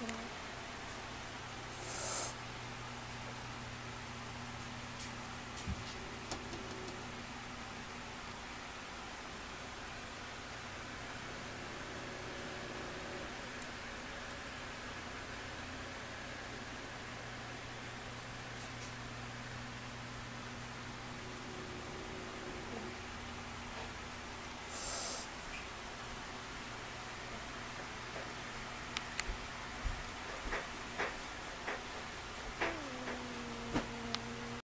Bye.